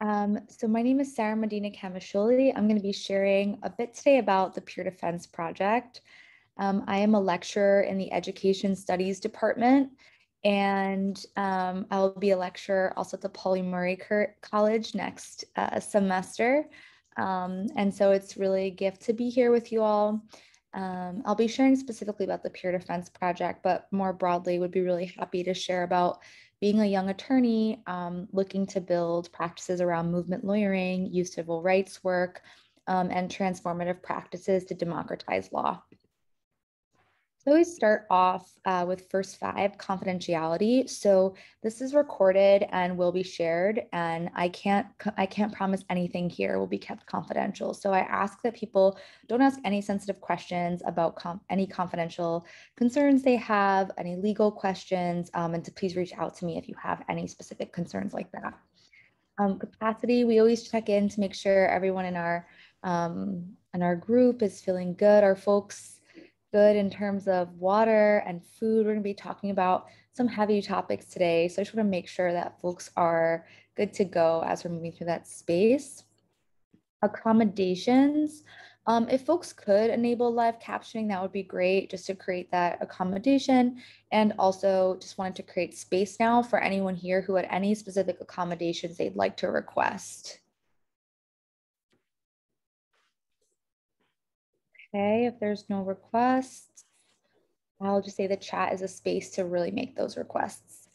Um, so my name is Sarah Medina Camiscoli. I'm going to be sharing a bit today about the Peer Defense Project. Um, I am a lecturer in the Education Studies Department, and um, I will be a lecturer also at the Pauli Murray College next uh, semester. Um, and so it's really a gift to be here with you all. Um, I'll be sharing specifically about the Peer Defense Project, but more broadly would be really happy to share about being a young attorney um, looking to build practices around movement lawyering, youth civil rights work, um, and transformative practices to democratize law. So we start off uh, with first five confidentiality. So this is recorded and will be shared, and I can't I can't promise anything here will be kept confidential. So I ask that people don't ask any sensitive questions about com any confidential concerns they have, any legal questions, um, and to please reach out to me if you have any specific concerns like that. Um, capacity, we always check in to make sure everyone in our um, in our group is feeling good. Our folks good in terms of water and food. We're going to be talking about some heavy topics today. So I just want to make sure that folks are good to go as we're moving through that space. Accommodations. Um, if folks could enable live captioning, that would be great just to create that accommodation. And also just wanted to create space now for anyone here who had any specific accommodations they'd like to request. Okay, if there's no requests, I'll just say the chat is a space to really make those requests.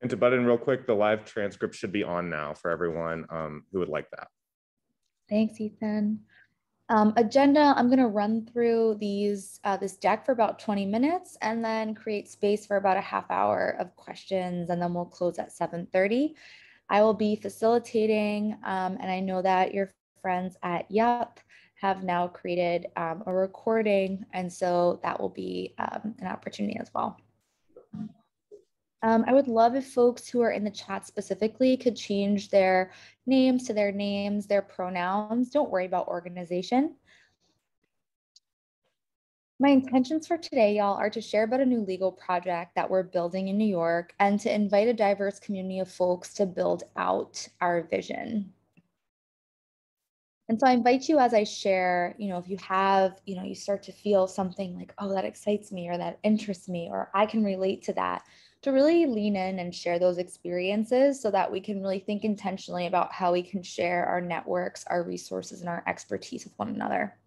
And to butt in real quick, the live transcript should be on now for everyone um, who would like that. Thanks, Ethan. Um, agenda, I'm going to run through these uh, this deck for about 20 minutes and then create space for about a half hour of questions and then we'll close at 7.30. I will be facilitating um, and I know that your friends at YUP have now created um, a recording. And so that will be um, an opportunity as well. Um, I would love if folks who are in the chat specifically could change their names to their names, their pronouns. Don't worry about organization. My intentions for today, y'all, are to share about a new legal project that we're building in New York and to invite a diverse community of folks to build out our vision. And so I invite you as I share, you know, if you have, you know, you start to feel something like, oh, that excites me or that interests me or I can relate to that, to really lean in and share those experiences so that we can really think intentionally about how we can share our networks, our resources, and our expertise with one another.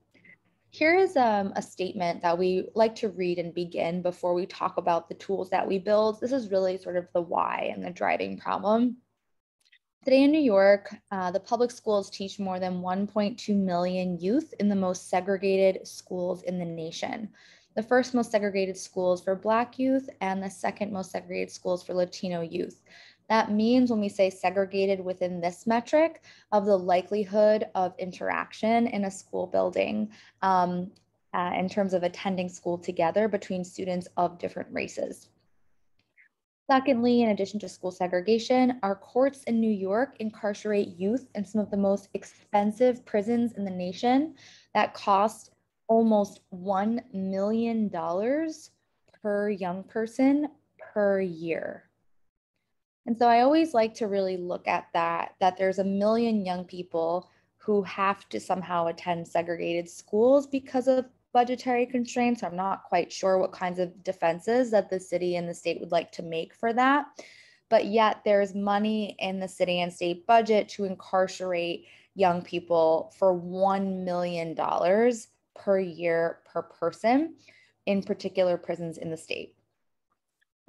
Here is um, a statement that we like to read and begin before we talk about the tools that we build. This is really sort of the why and the driving problem. Today in New York, uh, the public schools teach more than 1.2 million youth in the most segregated schools in the nation. The first most segregated schools for Black youth and the second most segregated schools for Latino youth. That means when we say segregated within this metric of the likelihood of interaction in a school building um, uh, in terms of attending school together between students of different races. Secondly, in addition to school segregation, our courts in New York incarcerate youth in some of the most expensive prisons in the nation that cost almost $1 million per young person per year. And so I always like to really look at that, that there's a million young people who have to somehow attend segregated schools because of budgetary constraints. I'm not quite sure what kinds of defenses that the city and the state would like to make for that. But yet there's money in the city and state budget to incarcerate young people for $1 million per year per person in particular prisons in the state.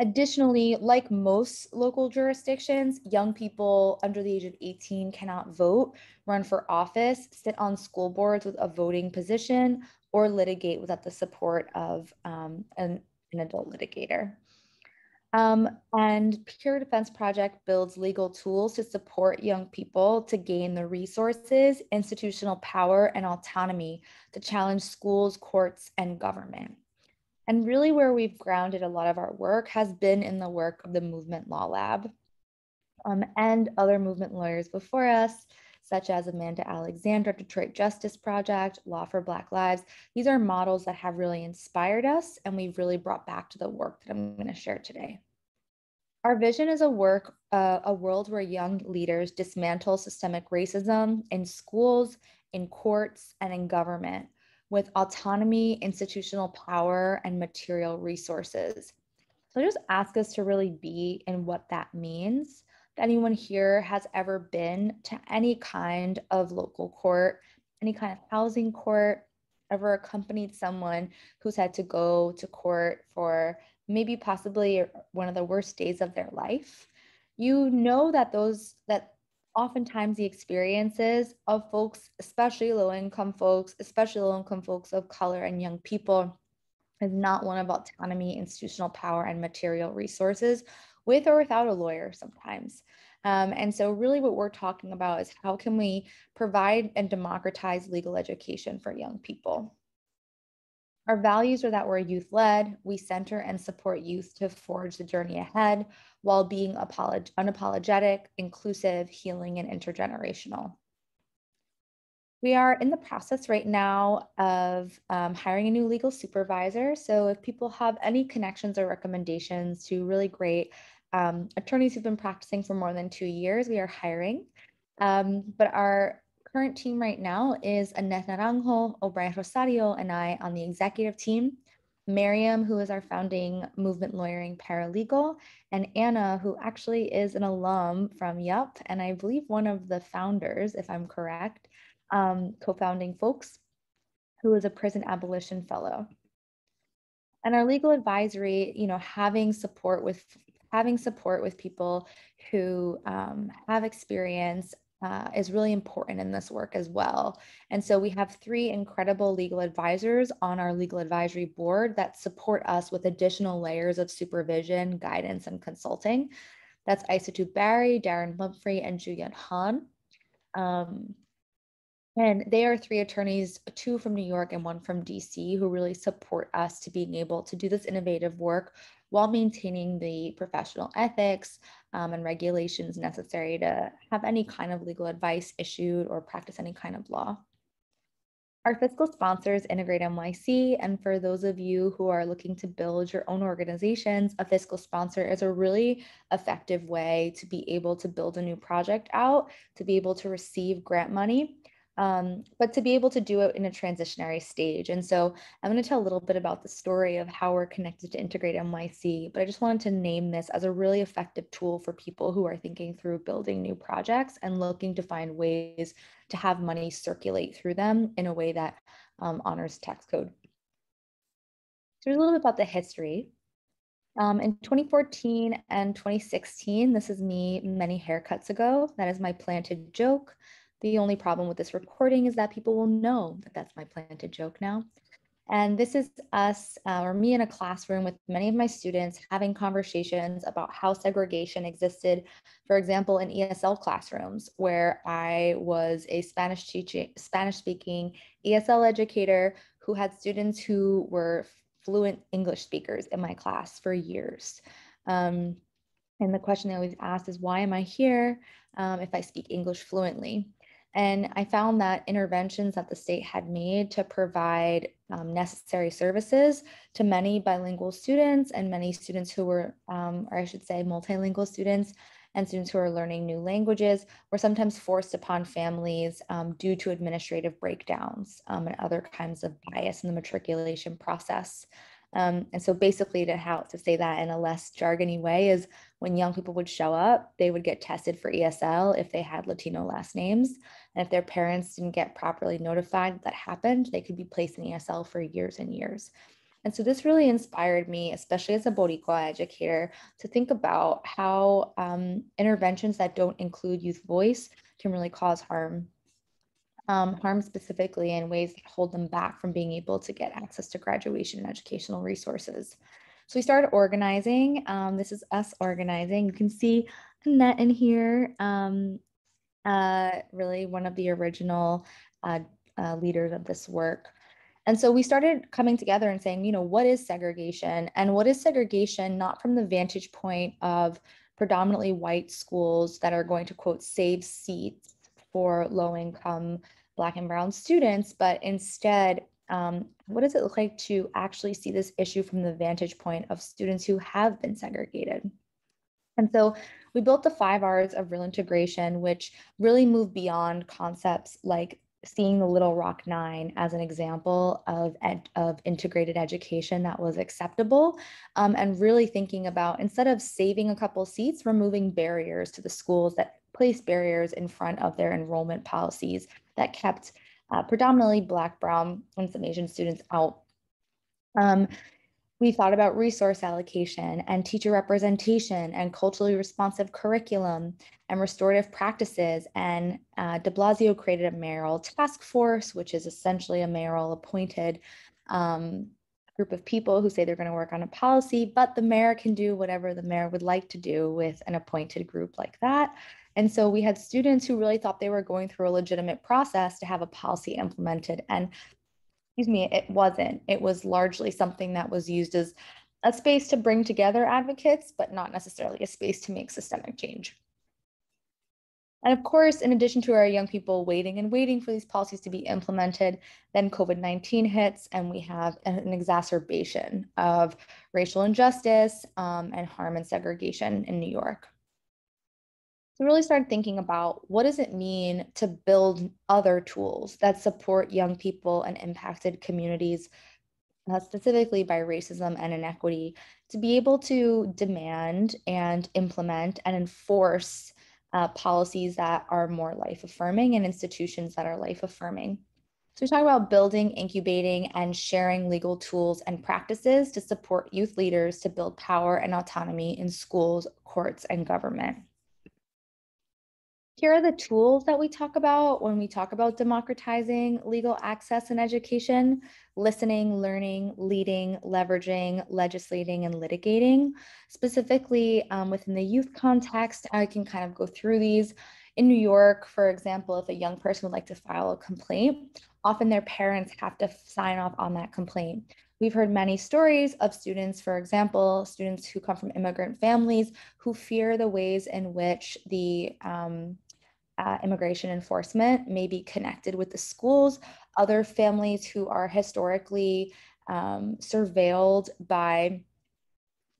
Additionally, like most local jurisdictions, young people under the age of 18 cannot vote, run for office, sit on school boards with a voting position, or litigate without the support of um, an, an, adult litigator. Um, and Peer Defense Project builds legal tools to support young people to gain the resources, institutional power, and autonomy to challenge schools, courts, and government. And really, where we've grounded a lot of our work has been in the work of the Movement Law Lab um, and other movement lawyers before us, such as Amanda Alexander, Detroit Justice Project, Law for Black Lives. These are models that have really inspired us and we've really brought back to the work that I'm going to share today. Our vision is a work, uh, a world where young leaders dismantle systemic racism in schools, in courts, and in government with autonomy, institutional power, and material resources. So just ask us to really be in what that means. Anyone here has ever been to any kind of local court, any kind of housing court, ever accompanied someone who's had to go to court for maybe possibly one of the worst days of their life, you know that those that oftentimes the experiences of folks, especially low income folks, especially low income folks of color and young people, is not one of autonomy, institutional power, and material resources, with or without a lawyer sometimes. Um, and so, really, what we're talking about is how can we provide and democratize legal education for young people. Our values are that we're youth led, we center and support youth to forge the journey ahead while being unapologetic, inclusive, healing, and intergenerational. We are in the process right now of um, hiring a new legal supervisor. So, if people have any connections or recommendations to really great um, attorneys who've been practicing for more than two years, we are hiring. Um, but our current team right now is Annette Naranjo, O'Brien Rosario, and I on the executive team. Miriam, who is our founding movement lawyering paralegal, and Anna, who actually is an alum from YUP, and I believe one of the founders, if I'm correct, um, co-founding folks, who is a prison abolition fellow. And our legal advisory, you know, having support with having support with people who um, have experience uh, is really important in this work as well. And so we have three incredible legal advisors on our legal advisory board that support us with additional layers of supervision, guidance, and consulting. That's Isatu Barry, Darren Mumphrey, and Julian Han. Um, and they are three attorneys, two from New York and one from DC, who really support us to being able to do this innovative work while maintaining the professional ethics um, and regulations necessary to have any kind of legal advice issued or practice any kind of law. Our fiscal sponsor is Integrate NYC, and for those of you who are looking to build your own organizations, a fiscal sponsor is a really effective way to be able to build a new project out, to be able to receive grant money, um, but to be able to do it in a transitionary stage. And so I'm going to tell a little bit about the story of how we're connected to Integrate NYC, but I just wanted to name this as a really effective tool for people who are thinking through building new projects and looking to find ways to have money circulate through them in a way that um, honors tax code. So a little bit about the history. Um, in 2014 and 2016, this is me many haircuts ago. That is my planted joke. The only problem with this recording is that people will know that that's my planted joke now. And this is us uh, or me in a classroom with many of my students having conversations about how segregation existed, for example, in ESL classrooms, where I was a Spanish teaching, Spanish speaking ESL educator who had students who were fluent English speakers in my class for years. Um, and the question I always ask is, why am I here um, if I speak English fluently? And I found that interventions that the state had made to provide um, necessary services to many bilingual students and many students who were, um, or I should say, multilingual students and students who are learning new languages were sometimes forced upon families um, due to administrative breakdowns um, and other kinds of bias in the matriculation process. Um, and so basically to how to say that in a less jargony way is when young people would show up, they would get tested for ESL if they had Latino last names. And if their parents didn't get properly notified that, happened, they could be placed in ESL for years and years. And so this really inspired me, especially as a Boricua educator, to think about how um, interventions that don't include youth voice can really cause harm um, harm specifically in ways that hold them back from being able to get access to graduation and educational resources. So we started organizing. Um, this is us organizing. You can see Annette in here, um, uh, really one of the original uh, uh, leaders of this work. And so we started coming together and saying, you know, what is segregation? And what is segregation not from the vantage point of predominantly white schools that are going to, quote, save seats for low income Black and Brown students, but instead, um, what does it look like to actually see this issue from the vantage point of students who have been segregated? And so we built the five R's of real integration, which really move beyond concepts like seeing the Little Rock Nine as an example of, ed, of integrated education that was acceptable, um, and really thinking about instead of saving a couple seats, removing barriers to the schools that place barriers in front of their enrollment policies that kept uh, predominantly Black, Brown, and some Asian students out. Um, we thought about resource allocation and teacher representation and culturally responsive curriculum and restorative practices. And uh, de Blasio created a mayoral task force, which is essentially a mayoral appointed um, group of people who say they're going to work on a policy, but the mayor can do whatever the mayor would like to do with an appointed group like that. And so we had students who really thought they were going through a legitimate process to have a policy implemented. And excuse me, it wasn't. It was largely something that was used as a space to bring together advocates, but not necessarily a space to make systemic change. And of course, in addition to our young people waiting and waiting for these policies to be implemented, then COVID 19 hits and we have an exacerbation of racial injustice um, and harm and segregation in New York we really started thinking about what does it mean to build other tools that support young people and impacted communities uh, specifically by racism and inequity to be able to demand and implement and enforce uh, policies that are more life affirming and institutions that are life affirming. So we talk about building, incubating, and sharing legal tools and practices to support youth leaders to build power and autonomy in schools, courts, and government here are the tools that we talk about when we talk about democratizing legal access and education listening, learning, leading, leveraging, legislating, and litigating. Specifically um, within the youth context, I can kind of go through these. In New York, for example, if a young person would like to file a complaint, often their parents have to sign off on that complaint. We've heard many stories of students, for example, students who come from immigrant families who fear the ways in which the um, uh, immigration enforcement may be connected with the schools, other families who are historically um, surveilled by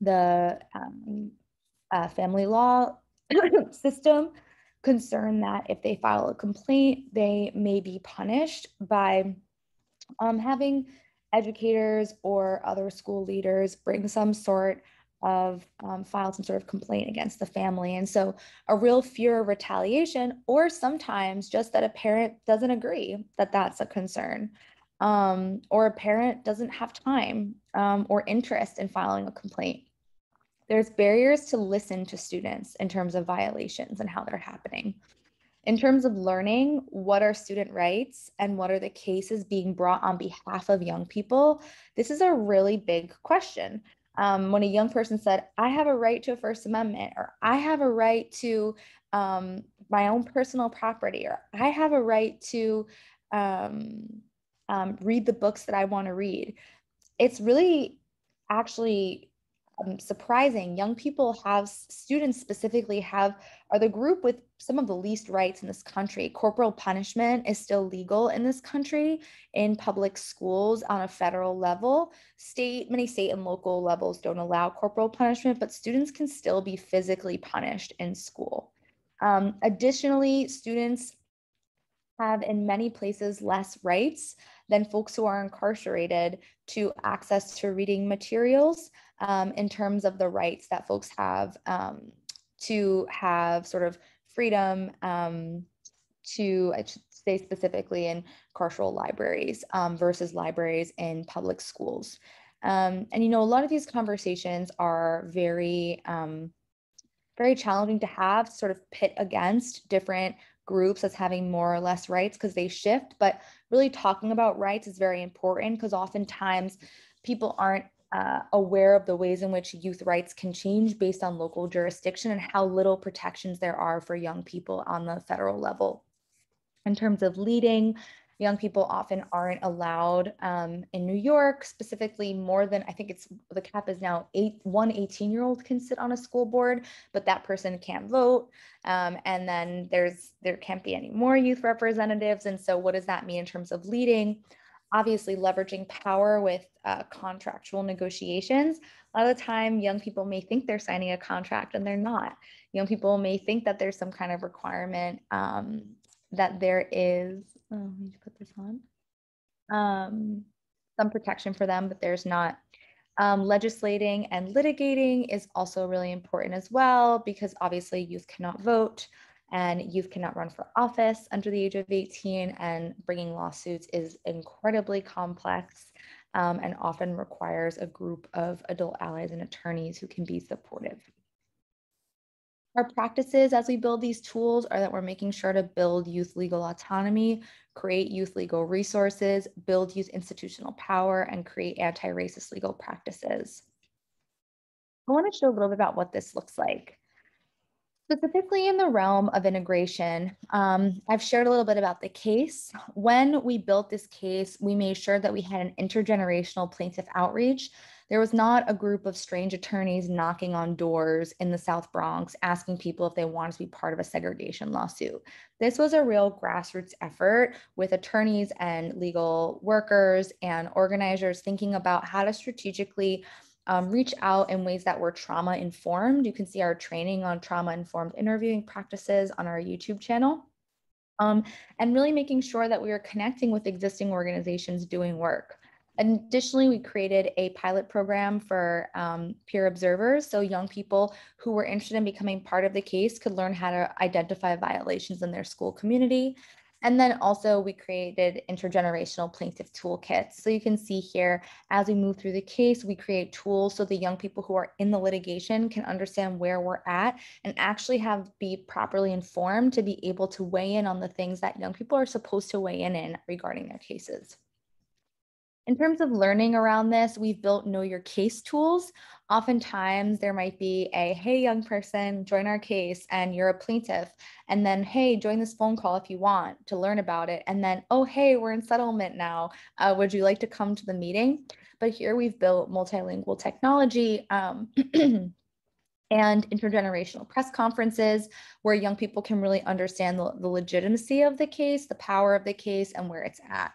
the um, uh, family law system, concern that if they file a complaint, they may be punished by um, having educators or other school leaders bring some sort of um, filed some sort of complaint against the family. And so a real fear of retaliation, or sometimes just that a parent doesn't agree that that's a concern, um, or a parent doesn't have time um, or interest in filing a complaint. There's barriers to listen to students in terms of violations and how they're happening. In terms of learning, what are student rights and what are the cases being brought on behalf of young people? This is a really big question um, when a young person said, I have a right to a First Amendment, or I have a right to um, my own personal property, or I have a right to um, um read the books that I want to read. It's really actually um, surprising. Young people have, students specifically have, are the group with some of the least rights in this country. Corporal punishment is still legal in this country in public schools on a federal level. State, many state and local levels don't allow corporal punishment, but students can still be physically punished in school. Um, additionally, students have in many places less rights than folks who are incarcerated to access to reading materials um, in terms of the rights that folks have um, to have sort of freedom um, to, I should say specifically in carceral libraries um, versus libraries in public schools. Um, and, you know, a lot of these conversations are very, um, very challenging to have sort of pit against different groups as having more or less rights because they shift but really talking about rights is very important because oftentimes people aren't uh, aware of the ways in which youth rights can change based on local jurisdiction and how little protections there are for young people on the federal level. In terms of leading, young people often aren't allowed um, in New York, specifically more than, I think it's, the cap is now eight, one 18 year old can sit on a school board, but that person can't vote. Um, and then there's, there can't be any more youth representatives. And so what does that mean in terms of leading? Obviously leveraging power with uh, contractual negotiations. A lot of the time, young people may think they're signing a contract and they're not. Young people may think that there's some kind of requirement um, that there is. Oh, let me put this on. Um, some protection for them, but there's not. Um, legislating and litigating is also really important as well because obviously youth cannot vote and youth cannot run for office under the age of 18 and bringing lawsuits is incredibly complex um, and often requires a group of adult allies and attorneys who can be supportive. Our practices as we build these tools are that we're making sure to build youth legal autonomy, create youth legal resources, build youth institutional power, and create anti-racist legal practices. I want to show a little bit about what this looks like. Specifically in the realm of integration, um, I've shared a little bit about the case. When we built this case, we made sure that we had an intergenerational plaintiff outreach. There was not a group of strange attorneys knocking on doors in the South Bronx asking people if they wanted to be part of a segregation lawsuit. This was a real grassroots effort with attorneys and legal workers and organizers thinking about how to strategically um, reach out in ways that were trauma informed. You can see our training on trauma informed interviewing practices on our YouTube channel. Um, and really making sure that we are connecting with existing organizations doing work. Additionally, we created a pilot program for um, peer observers. So young people who were interested in becoming part of the case could learn how to identify violations in their school community. And then also we created intergenerational plaintiff toolkits. So you can see here, as we move through the case, we create tools so the young people who are in the litigation can understand where we're at and actually have be properly informed to be able to weigh in on the things that young people are supposed to weigh in in regarding their cases. In terms of learning around this, we've built know your case tools. Oftentimes there might be a, hey, young person, join our case and you're a plaintiff. And then, hey, join this phone call if you want to learn about it. And then, oh, hey, we're in settlement now. Uh, would you like to come to the meeting? But here we've built multilingual technology um, and intergenerational press conferences where young people can really understand the, the legitimacy of the case, the power of the case, and where it's at.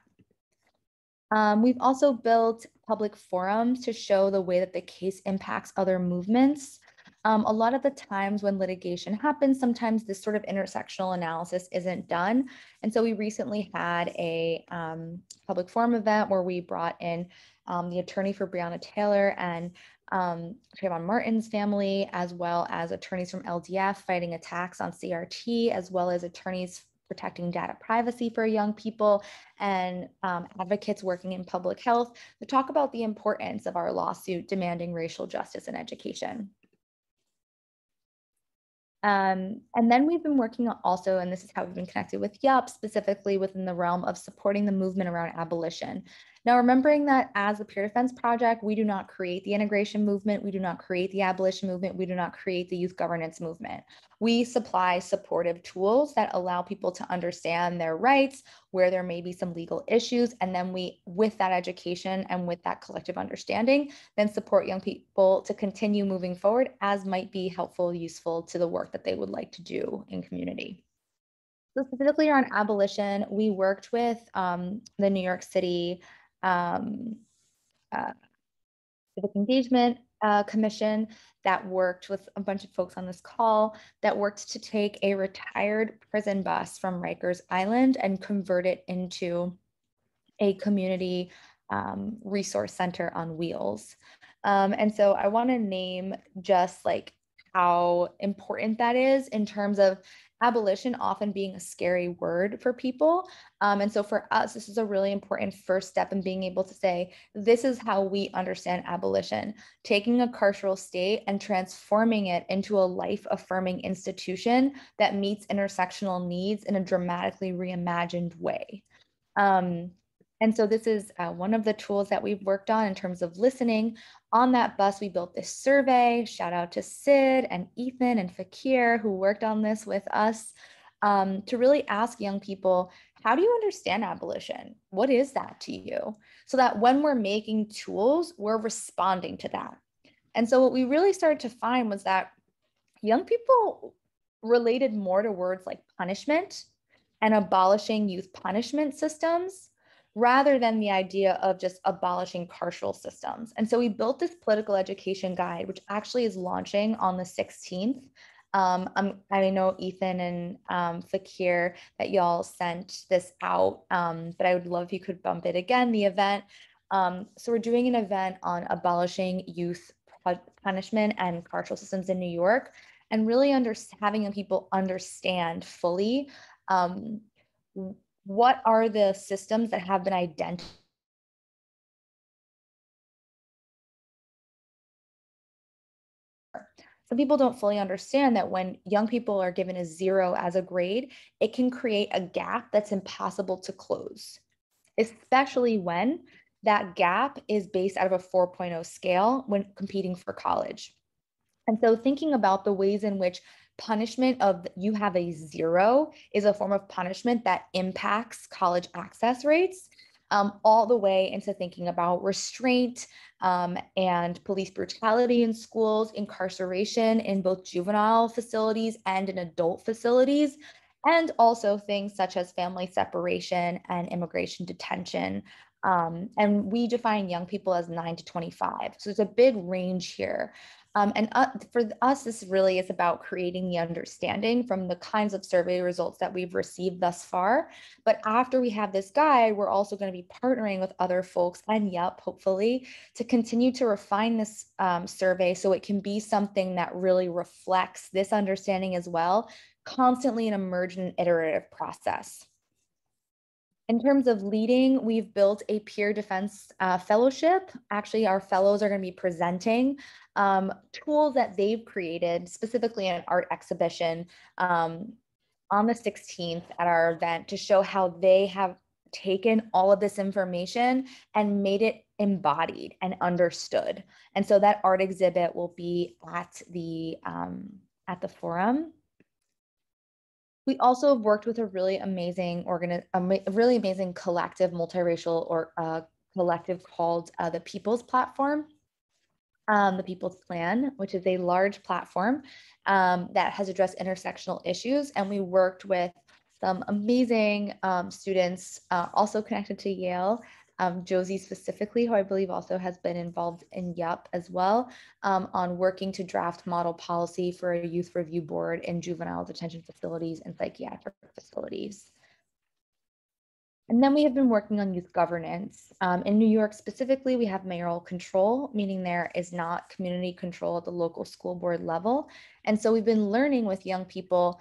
Um, we've also built public forums to show the way that the case impacts other movements. Um, a lot of the times when litigation happens, sometimes this sort of intersectional analysis isn't done. And so we recently had a um, public forum event where we brought in um, the attorney for Breonna Taylor and um, Trayvon Martin's family, as well as attorneys from LDF fighting attacks on CRT, as well as attorneys protecting data privacy for young people and um, advocates working in public health to talk about the importance of our lawsuit demanding racial justice in education. Um, and then we've been working also, and this is how we've been connected with YUP, specifically within the realm of supporting the movement around abolition. Now, remembering that as a peer defense project, we do not create the integration movement, we do not create the abolition movement, we do not create the youth governance movement. We supply supportive tools that allow people to understand their rights, where there may be some legal issues, and then we, with that education and with that collective understanding, then support young people to continue moving forward as might be helpful, useful to the work that they would like to do in community. So specifically around abolition, we worked with um, the New York City um, uh, civic engagement uh, commission that worked with a bunch of folks on this call that worked to take a retired prison bus from Rikers Island and convert it into a community um, resource center on wheels. Um, and so I want to name just like how important that is in terms of abolition often being a scary word for people. Um, and so for us, this is a really important first step in being able to say, this is how we understand abolition, taking a carceral state and transforming it into a life affirming institution that meets intersectional needs in a dramatically reimagined way. Um, and so this is uh, one of the tools that we've worked on in terms of listening. On that bus, we built this survey. Shout out to Sid and Ethan and Fakir who worked on this with us um, to really ask young people, how do you understand abolition? What is that to you? So that when we're making tools, we're responding to that. And so what we really started to find was that young people related more to words like punishment and abolishing youth punishment systems rather than the idea of just abolishing carceral systems. And so we built this political education guide, which actually is launching on the 16th. Um, I'm, I know Ethan and um, Fakir that y'all sent this out, um, but I would love if you could bump it again, the event. Um, so we're doing an event on abolishing youth punishment and carceral systems in New York and really under, having people understand fully um, what are the systems that have been identified some people don't fully understand that when young people are given a zero as a grade, it can create a gap that's impossible to close, especially when that gap is based out of a 4.0 scale when competing for college. And so thinking about the ways in which punishment of you have a zero is a form of punishment that impacts college access rates um, all the way into thinking about restraint um, and police brutality in schools, incarceration in both juvenile facilities and in adult facilities, and also things such as family separation and immigration detention. Um, and we define young people as 9 to 25. So there's a big range here. Um, and uh, for us, this really is about creating the understanding from the kinds of survey results that we've received thus far. But after we have this guide, we're also going to be partnering with other folks and YUP, hopefully, to continue to refine this um, survey so it can be something that really reflects this understanding as well, constantly an emergent iterative process. In terms of leading, we've built a peer defense uh, fellowship. Actually, our fellows are going to be presenting um, tools that they've created, specifically an art exhibition um, on the 16th at our event to show how they have taken all of this information and made it embodied and understood. And so that art exhibit will be at the um, at the forum we also have worked with a really amazing organ, a really amazing collective, multiracial or uh, collective called uh, the People's Platform, um, the People's Plan, which is a large platform um, that has addressed intersectional issues. And we worked with some amazing um, students uh, also connected to Yale um, Josie specifically, who I believe also has been involved in YUP as well, um, on working to draft model policy for a youth review board in juvenile detention facilities and psychiatric facilities. And then we have been working on youth governance. Um, in New York specifically, we have mayoral control, meaning there is not community control at the local school board level. And so we've been learning with young people,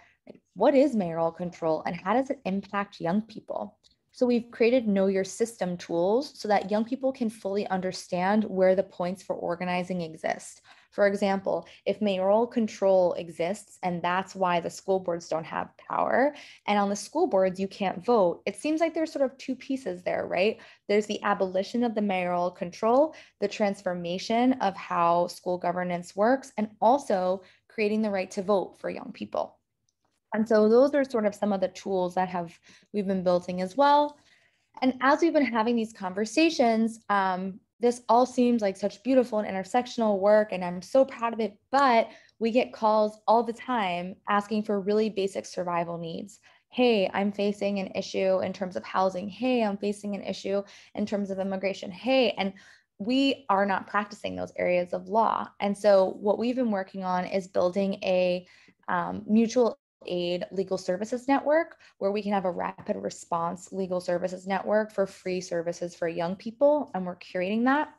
what is mayoral control and how does it impact young people? So we've created know your system tools so that young people can fully understand where the points for organizing exist. For example, if mayoral control exists and that's why the school boards don't have power, and on the school boards you can't vote, it seems like there's sort of two pieces there, right? There's the abolition of the mayoral control, the transformation of how school governance works, and also creating the right to vote for young people. And so those are sort of some of the tools that have we've been building as well. And as we've been having these conversations, um, this all seems like such beautiful and intersectional work, and I'm so proud of it. But we get calls all the time asking for really basic survival needs. Hey, I'm facing an issue in terms of housing. Hey, I'm facing an issue in terms of immigration. Hey, and we are not practicing those areas of law. And so, what we've been working on is building a um, mutual aid legal services network where we can have a rapid response legal services network for free services for young people and we're curating that.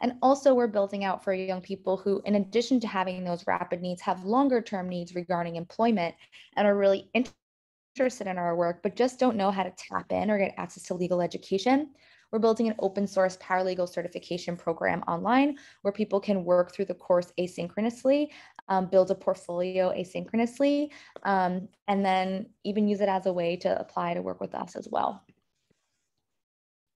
And also we're building out for young people who in addition to having those rapid needs have longer term needs regarding employment and are really interested in our work but just don't know how to tap in or get access to legal education. We're building an open source paralegal certification program online where people can work through the course asynchronously, um, build a portfolio asynchronously, um, and then even use it as a way to apply to work with us as well.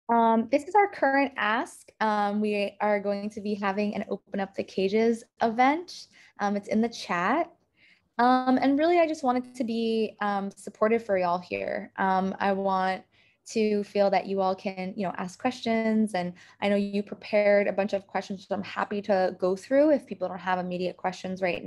Um, this is our current ask. Um, we are going to be having an open up the cages event. Um, it's in the chat. Um, and really, I just wanted to be um, supportive for y'all here. Um, I want to feel that you all can, you know, ask questions. And I know you prepared a bunch of questions, so I'm happy to go through if people don't have immediate questions right